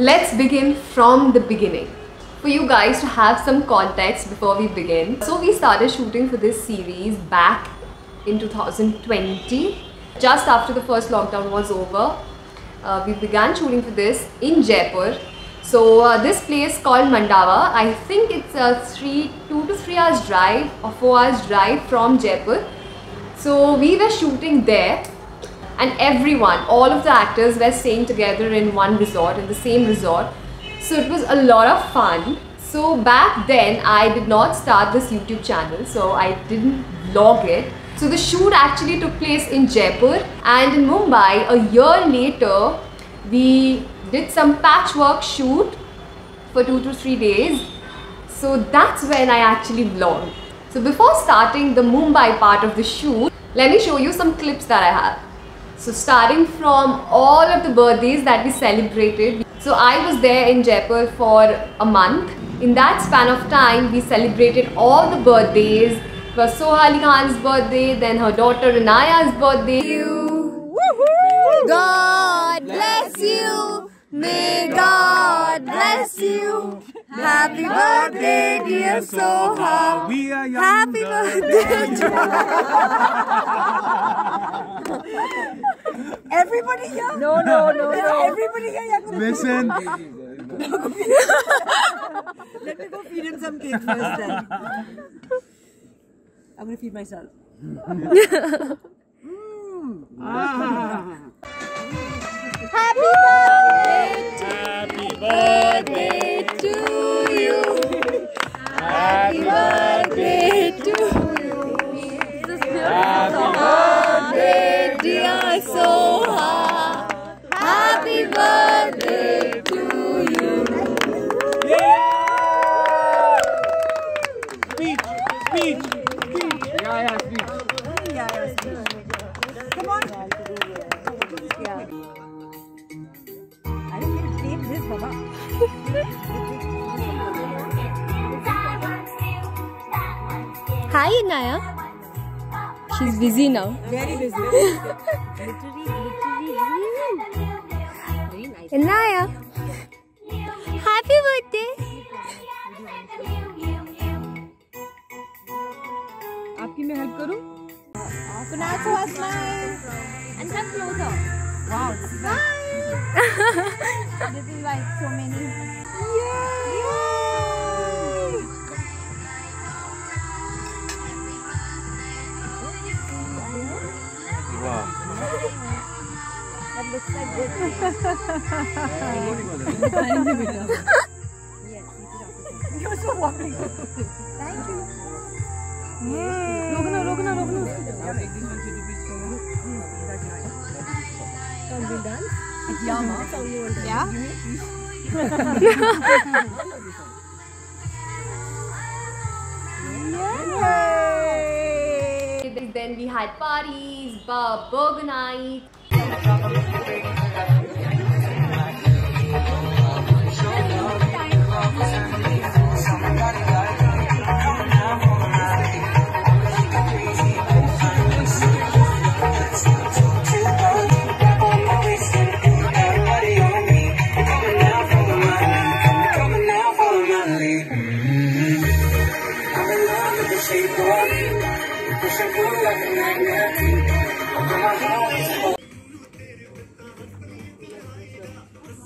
Let's begin from the beginning. For you guys to have some context before we begin. So we started shooting for this series back in 2020, just after the first lockdown was over. Uh, we began shooting for this in Jaipur. So uh, this place called Mandava, I think it's a three, two to three hours drive or four hours drive from Jaipur. So we were shooting there and everyone, all of the actors were staying together in one resort, in the same resort. So it was a lot of fun. So back then I did not start this YouTube channel, so I didn't vlog it. So the shoot actually took place in Jaipur and in Mumbai a year later we did some patchwork shoot for two to three days. So that's when I actually vlogged. So before starting the Mumbai part of the shoot, let me show you some clips that I have. So starting from all of the birthdays that we celebrated. So I was there in Jaipur for a month. In that span of time, we celebrated all the birthdays. It was Soha Ali Khan's birthday, then her daughter Inaya's birthday. God bless you. May God bless you. Happy birthday, dear Soha. We are young. Happy birthday Everybody here? No, no, no, There's no. Everybody here? Yeah, Listen. Let me go feed him some cake first then. I'm gonna feed myself. Mm. Ah. Happy birthday to you. Happy birthday She's busy now. Very busy. Inaya. Happy birthday. आपकी मैं help करूँ Kunal us, smile. And come closer. Wow. This is like so many. Wow. That looks like good. yes, You're so wobbly. Thank you. Rogna, Rogna, Rogna. Can we dance? Yeah, ma. Yeah? had parties, bar, burger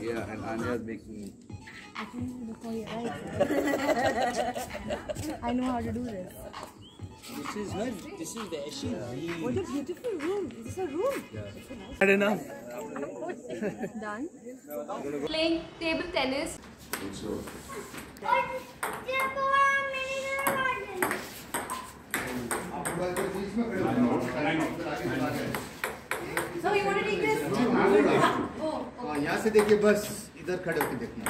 Yeah, and Anya's making I know how to do this. This is what? This is the Asian room. What a beautiful room. Is this a room? Yeah. Had enough. Done. Playing table tennis. यहाँ से देखिए बस इधर खड़े होकर देखना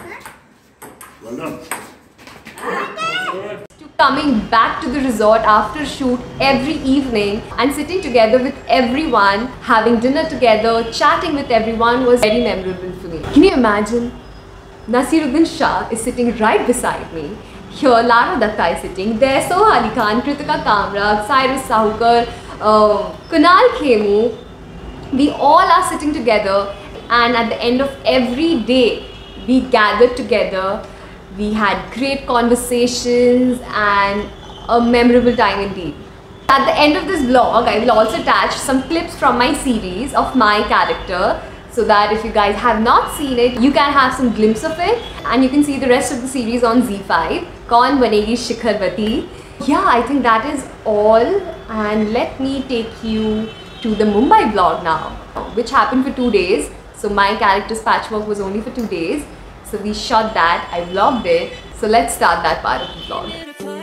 coming back to the resort after shoot every evening and sitting together with everyone, having dinner together, chatting with everyone was very memorable for me. Can you imagine? Nasiruddin Shah is sitting right beside me. Here, Lara Datta is sitting. There, Soha Ali Khan, Kritika Kamra, Cyrus Sahukar, uh, Kunal Khemu. We all are sitting together and at the end of every day, we gathered together, we had great conversations, and a memorable time indeed. At the end of this vlog, I will also attach some clips from my series of my character so that if you guys have not seen it, you can have some glimpse of it and you can see the rest of the series on ZEE5. Kaun Banegi Shikharwati. Yeah, I think that is all and let me take you to the Mumbai vlog now, which happened for two days. So my character's patchwork was only for two days. So we shot that, I vlogged it. So let's start that part of the vlog.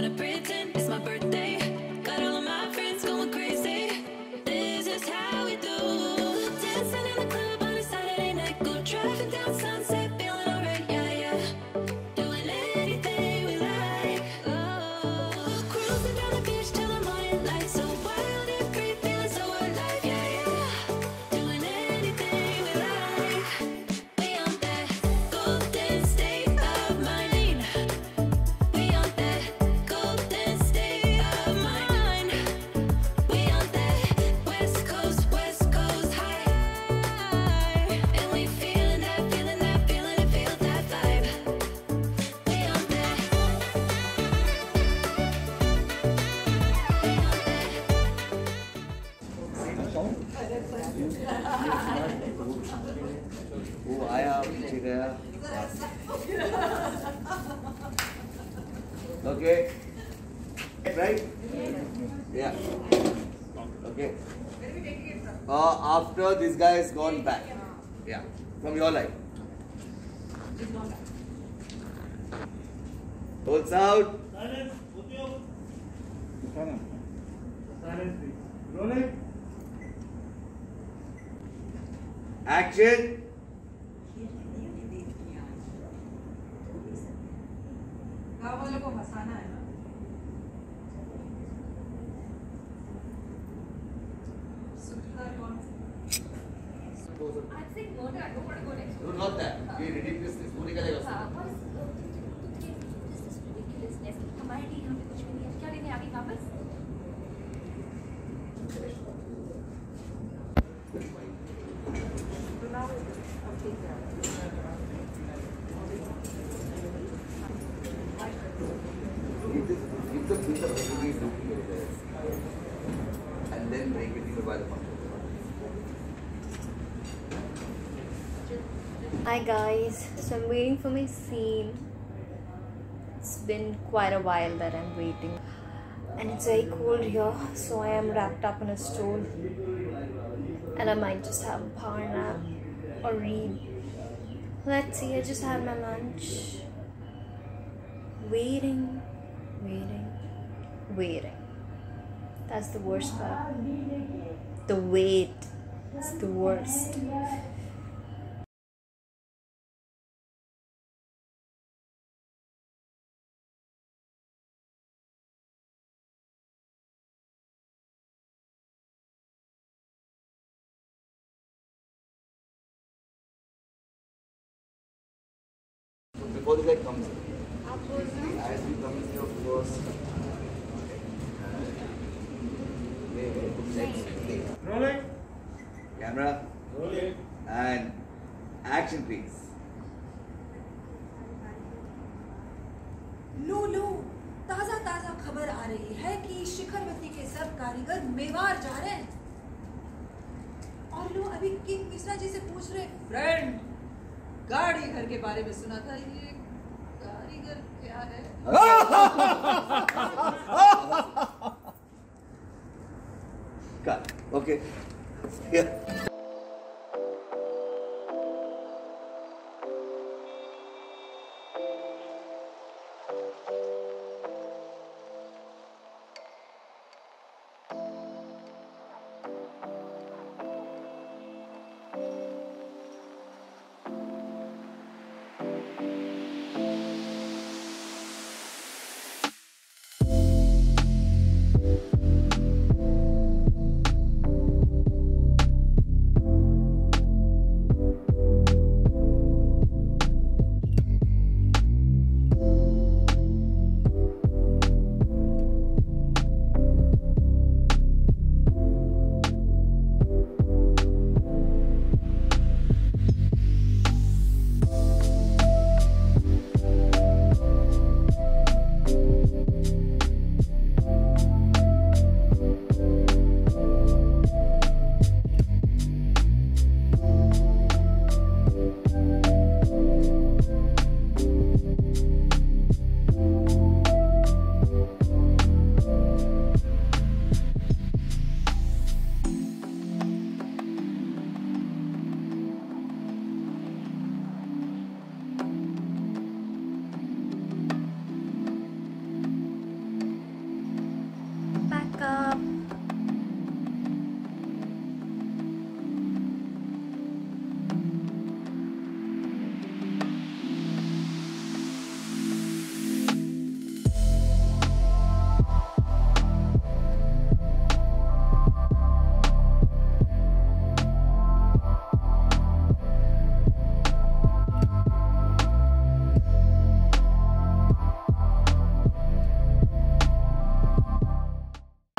Gonna pretend right या okay uh, after this guy has gone back yeah from your line holds out action Do not that. Uh, ये ridiculousness वो निकलेगा उससे. What is uh, this is ridiculousness? हमारे लिए हमें कुछ भी नहीं है. क्या लेने आ गई वापस? Now, okay, Hi guys, so I'm waiting for my scene. It's been quite a while that I'm waiting, and it's very cold here, so I am wrapped up in a stool. And I might just have a power nap or read. Let's see, I just had my lunch. Waiting, waiting, waiting. That's the worst part. The wait is the worst. Before the guy comes in. As we come in. Let's play. Rolling. Camera Rolling. and action please. लो लो ताज़ा ताज़ा खबर आ रही है कि शिखरवती के सब कारीगर मेवाड़ जा रहे हैं और लो अभी किंग मिश्रा जी से पूछ रहे फ्रेंड गाड़ी घर के बारे में सुना था ये है Cut. Okay. Yeah.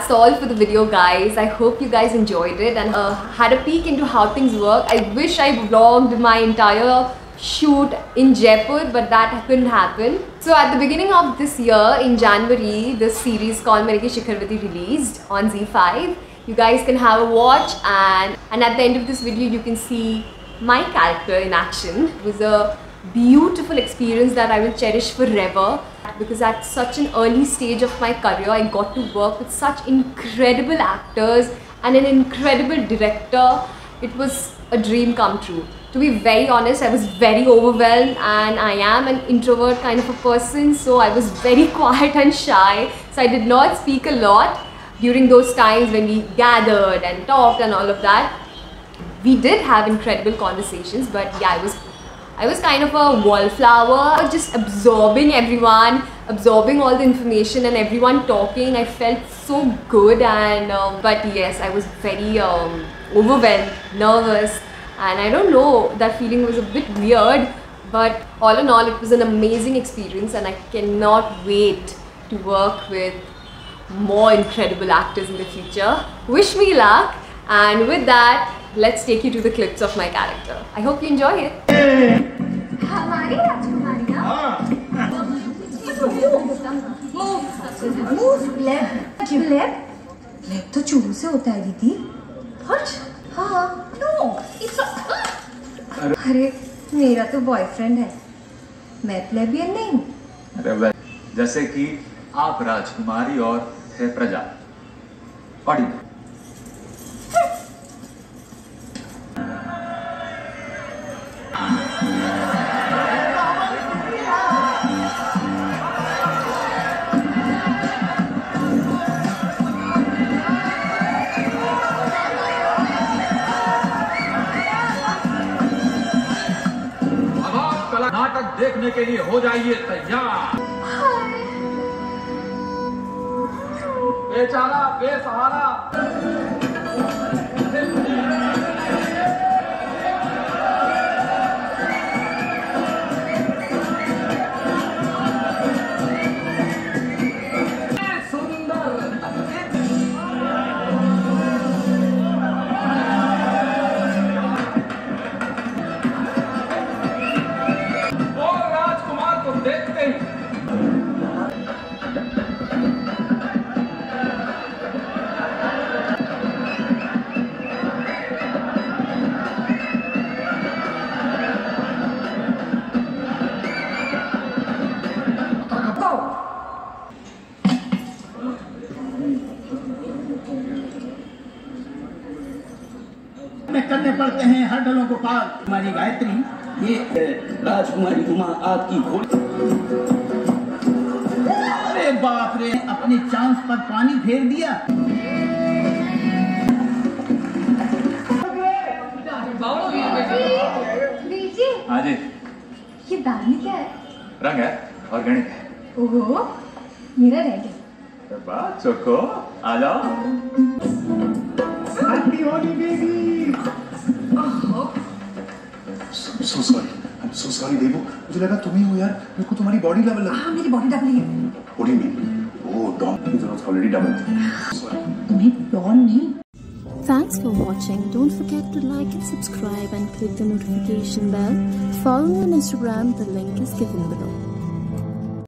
That's all for the video guys. I hope you guys enjoyed it and uh, had a peek into how things work. I wish I vlogged my entire shoot in Jaipur but that couldn't happen. So at the beginning of this year in January this series called Meriki Shikharwati released on ZEE5. You guys can have a watch and, and at the end of this video you can see my character in action. It was a beautiful experience that I will cherish forever because at such an early stage of my career I got to work with such incredible actors and an incredible director. It was a dream come true. To be very honest, I was very overwhelmed and I am an introvert kind of a person so I was very quiet and shy so I did not speak a lot during those times when we gathered and talked and all of that we did have incredible conversations but yeah i was i was kind of a wallflower just absorbing everyone absorbing all the information and everyone talking. I felt so good and um, but yes i was very um, overwhelmed nervous. And i don't know that feeling was a bit weird but all in all it was an amazing experience and i cannot wait to work with more incredible actors in the future. Wish me luck, and with that, let's take you to the clips of my character. I hope you enjoy it. Left तो चूरू से होता है दीदी हाँ no अरे मेरा तो boyfriend है मैं प्लेबियन नहीं हूँ अरे जैसे कि आप राजकुमारी और है प्रजा पढ़ी नाटक देखने के लिए हो जाइए तैयार। बेचारा बेसहारा। पढ़ते हैं हर ढलों को पार। हमारी गायत्री ये राजकुमारी उमा आपकी घोड़ी। अरे बाप रे अपने चांस पर पानी फेर दिया। हाँ जी। ये में क्या है? रंग है और गणित है। ओहो मेरा रह गया बात चोको आ जाओ। Holi baby. So sorry I am so sorry Devu मुझे लगा तुम ही हो यार मेरे को तुम्हारी बॉडी लेवल लगा हाँ मेरी बॉडी डबल है Oh, Don. Oh Don is already double तुम्हें डॉन नहीं Thanks for watching. Don't forget to like and subscribe and click the notification bell. Follow me on Instagram. The link is given below.